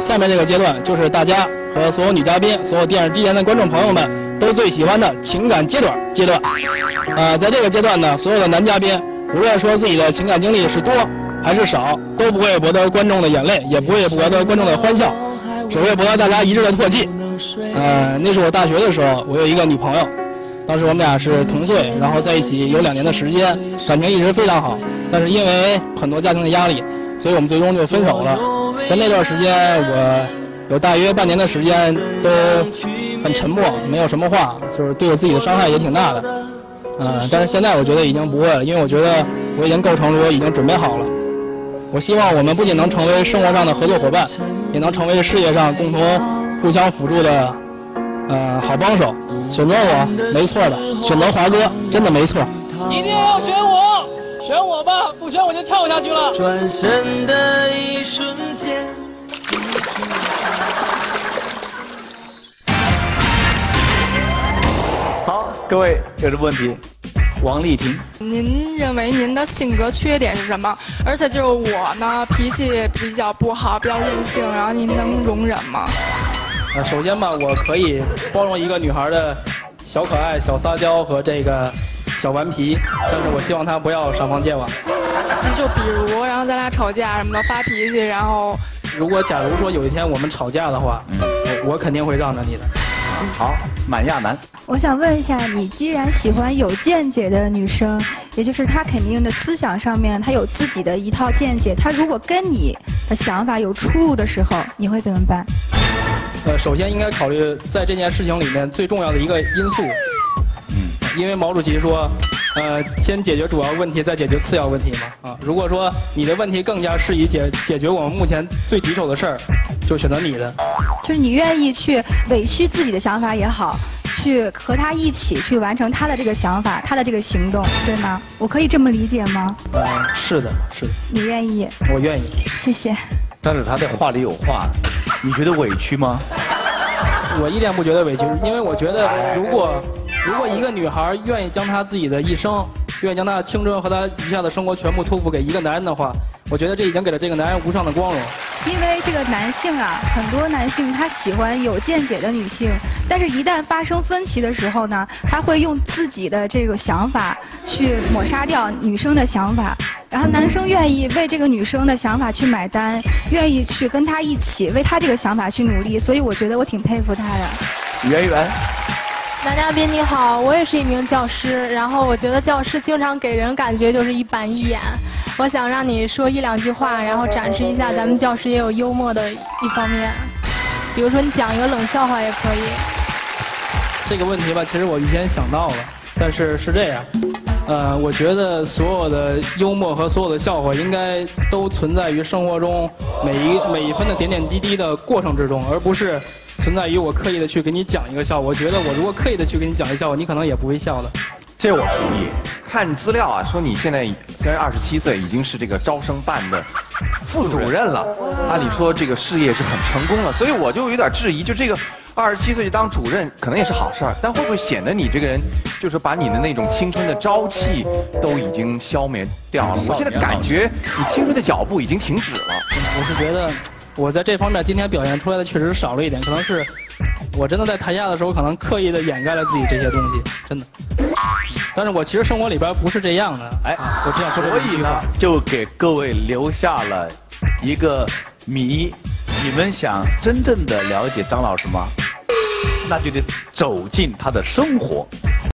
下面这个阶段就是大家和所有女嘉宾、所有电视机前的观众朋友们都最喜欢的情感阶段阶段。呃，在这个阶段呢，所有的男嘉宾无论说自己的情感经历是多还是少，都不会博得观众的眼泪，也不会博得观众的欢笑，只会博得大家一致的唾弃。呃，那是我大学的时候，我有一个女朋友，当时我们俩是同岁，然后在一起有两年的时间，感情一直非常好。但是因为很多家庭的压力，所以我们最终就分手了。在那段时间，我有大约半年的时间都很沉默，没有什么话，就是对我自己的伤害也挺大的。嗯，但是现在我觉得已经不会了，因为我觉得我已经够成熟，已经准备好了。我希望我们不仅能成为生活上的合作伙伴，也能成为事业上共同互相辅助的呃好帮手。选择我没错的，选择华哥真的没错。一定要选我，选我吧，不选我就跳下去了。转身的一瞬各位有什么问题？王丽婷，您认为您的性格缺点是什么？而且就是我呢，脾气比较不好，比较任性，然后您能容忍吗？呃，首先吧，我可以包容一个女孩的小可爱、小撒娇和这个小顽皮，但是我希望她不要上房揭瓦。就比如，然后咱俩吵架什么的，发脾气，然后，如果假如说有一天我们吵架的话，嗯，我肯定会让着你的。好，满亚男。我想问一下，你既然喜欢有见解的女生，也就是她肯定的思想上面，她有自己的一套见解。她如果跟你的想法有出入的时候，你会怎么办？呃，首先应该考虑在这件事情里面最重要的一个因素。嗯，因为毛主席说，呃，先解决主要问题，再解决次要问题嘛。啊，如果说你的问题更加适宜解解决我们目前最棘手的事儿，就选择你的。就是你愿意去委屈自己的想法也好。去和他一起去完成他的这个想法，他的这个行动，对吗？我可以这么理解吗？嗯，是的，是的。你愿意？我愿意。谢谢。但是他的话里有话，你觉得委屈吗？我一点不觉得委屈，因为我觉得，如果如果一个女孩愿意将她自己的一生，愿意将她的青春和她余下的生活全部托付给一个男人的话，我觉得这已经给了这个男人无上的光荣。因为这个男性啊，很多男性他喜欢有见解的女性，但是一旦发生分歧的时候呢，他会用自己的这个想法去抹杀掉女生的想法，然后男生愿意为这个女生的想法去买单，愿意去跟他一起为他这个想法去努力，所以我觉得我挺佩服他的。圆圆，男嘉宾你好，我也是一名教师，然后我觉得教师经常给人感觉就是一板一眼。我想让你说一两句话，然后展示一下咱们教师也有幽默的一方面，比如说你讲一个冷笑话也可以。这个问题吧，其实我预先想到了，但是是这样，呃，我觉得所有的幽默和所有的笑话应该都存在于生活中每一每一分的点点滴滴的过程之中，而不是存在于我刻意的去给你讲一个笑话。我觉得我如果刻意的去给你讲一个笑话，你可能也不会笑的。这我同意。看资料啊，说你现在虽然二十七岁，已经是这个招生办的副主任了。按理说这个事业是很成功了，所以我就有点质疑，就这个二十七岁就当主任，可能也是好事儿，但会不会显得你这个人就是把你的那种青春的朝气都已经消灭掉了？我现在感觉你青春的脚步已经停止了。我是觉得我在这方面今天表现出来的确实少了一点，可能是。我真的在台下的时候，可能刻意的掩盖了自己这些东西，真的。但是我其实生活里边不是这样的。哎，我这样说所以呢，就给各位留下了一个谜：你们想真正的了解张老师吗？那就得走进他的生活。